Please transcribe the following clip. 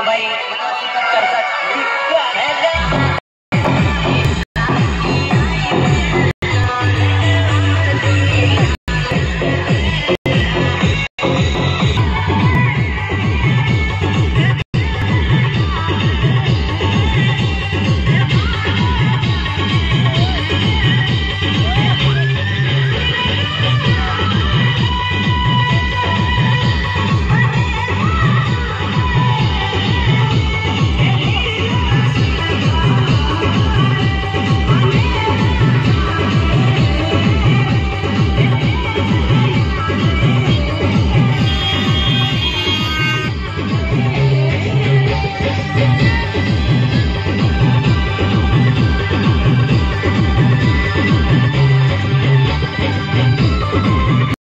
मेरे भाई